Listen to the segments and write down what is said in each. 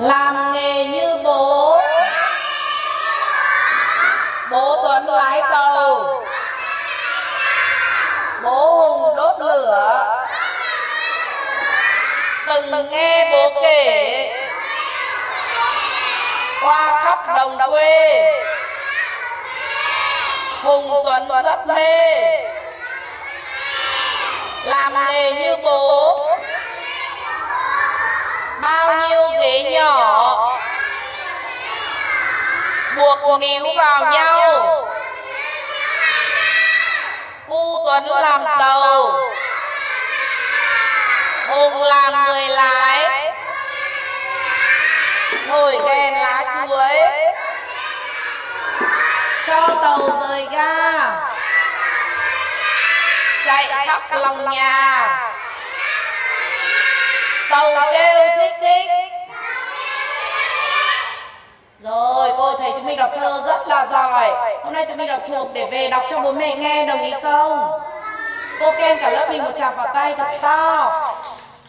làm nghề như bố. Bố tuấn lái tàu. Bố hùng đốt lửa. Từng nghe bố kể. Qua khắp đồng quê. Hùng tuấn rất mê. Làm nghề như bố bao nhiêu ghế nhỏ. Buộc níu vào nhau. cu tuấn làm tàu. hùng làm người lái. thổi kèn lá chuối. cho tàu rời ga. Chạy khắp lòng nhà. tàu kêu thích. thích giỏi hôm nay chúng mình đọc thuộc để về đọc cho bố mẹ nghe, đồng ý không? Cô khen cả lớp mình một tràng vào tay thật to.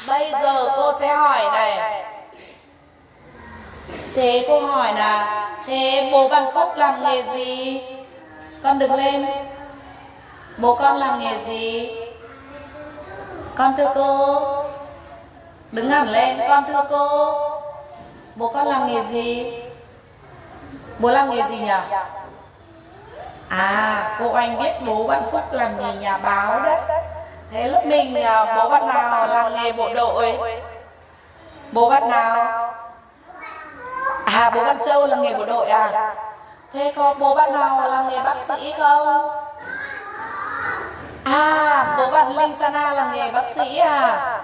Bây giờ cô sẽ hỏi này. Thế cô hỏi là, thế bố văn phúc làm nghề gì? Con đứng lên. Bố con làm nghề gì? Con thưa cô. Đứng hẳn lên, con thưa cô. Bố con làm nghề gì? Bố làm nghề gì nhỉ? À cô anh biết bố bạn phúc làm nghề nhà báo đấy. Thế lớp mình à, bố bạn nào làm nghề bộ đội? Bố bạn nào? À bố bạn châu làm nghề bộ đội à? Thế có bố bạn nào làm nghề bác sĩ không? À bố bạn linh sana làm nghề bác sĩ à?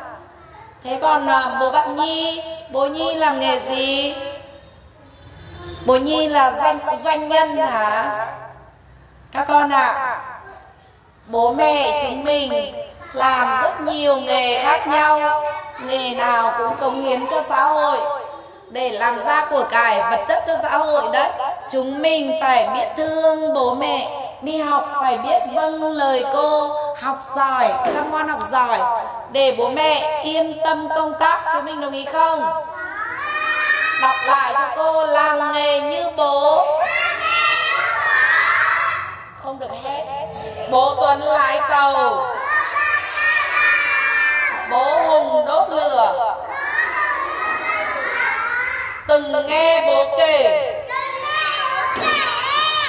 Thế còn à, bố bạn nhi? Bố nhi làm nghề gì? Bố nhi là doanh doanh nhân hả? Các con ạ à, bố mẹ chúng mình làm rất nhiều nghề khác nhau nghề nào cũng cống hiến cho xã hội. Để làm ra của cải vật chất cho xã hội đấy chúng mình phải biết thương bố mẹ đi học phải biết vâng lời cô học giỏi chăm ngoan học giỏi. Để bố mẹ yên tâm công tác chúng mình đồng ý không? Đọc lại cho cô làm nghề như bố không được hết bố tuấn lái tàu. Bố hùng đốt lửa. Từng nghe bố kể.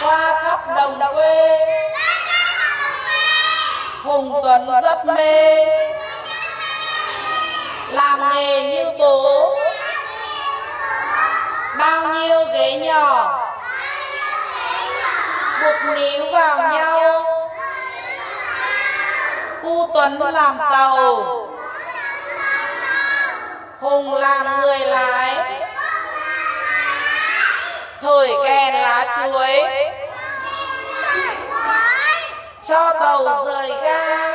Qua khắp đồng quê, hùng tuấn rất mê. Làm nghề như bố. Bao nhiêu ghế nhỏ. Buộc níu vào nhau cu tuấn làm tàu. Hùng làm người lái. Thổi kèn lá chuối. Cho tàu rời ga.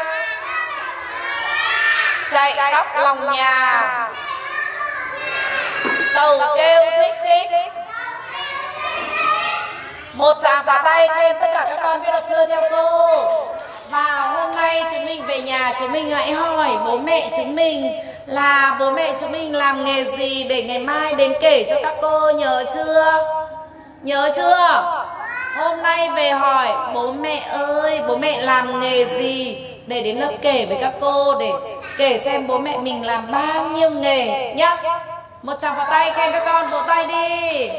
Chạy khắp lòng nhà. Tàu kêu thích thích. Một tràng phá tay khen tất cả các con biết được thơ theo cô? Và hôm nay chúng mình về nhà, chúng mình hãy hỏi bố mẹ chúng mình là bố mẹ chúng mình làm nghề gì để ngày mai đến kể cho các cô nhớ chưa? Nhớ chưa? Hôm nay về hỏi bố mẹ ơi, bố mẹ làm nghề gì để đến lớp kể với các cô để kể xem bố mẹ mình làm bao nhiêu nghề nhá. Một tràng vào tay khen các con, vỗ tay đi.